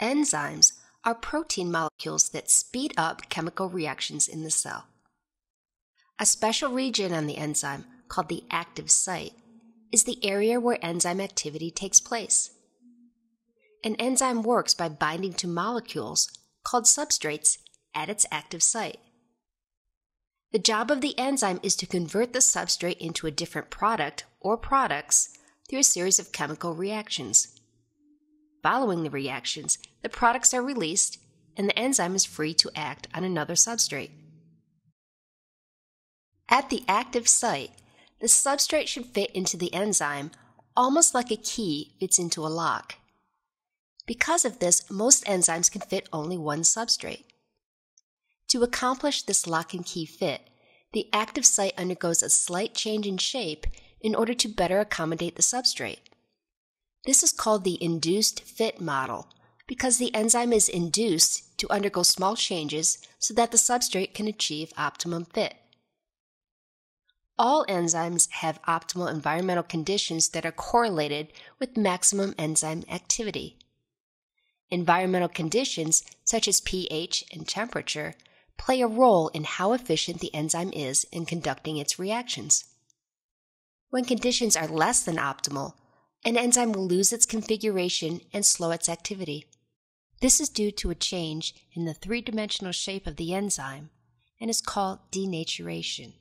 Enzymes are protein molecules that speed up chemical reactions in the cell. A special region on the enzyme, called the active site, is the area where enzyme activity takes place. An enzyme works by binding to molecules, called substrates, at its active site. The job of the enzyme is to convert the substrate into a different product or products through a series of chemical reactions. Following the reactions, the products are released and the enzyme is free to act on another substrate. At the active site, the substrate should fit into the enzyme almost like a key fits into a lock. Because of this, most enzymes can fit only one substrate. To accomplish this lock and key fit, the active site undergoes a slight change in shape in order to better accommodate the substrate. This is called the induced fit model because the enzyme is induced to undergo small changes so that the substrate can achieve optimum fit. All enzymes have optimal environmental conditions that are correlated with maximum enzyme activity. Environmental conditions, such as pH and temperature, play a role in how efficient the enzyme is in conducting its reactions. When conditions are less than optimal, an enzyme will lose its configuration and slow its activity. This is due to a change in the three dimensional shape of the enzyme and is called denaturation.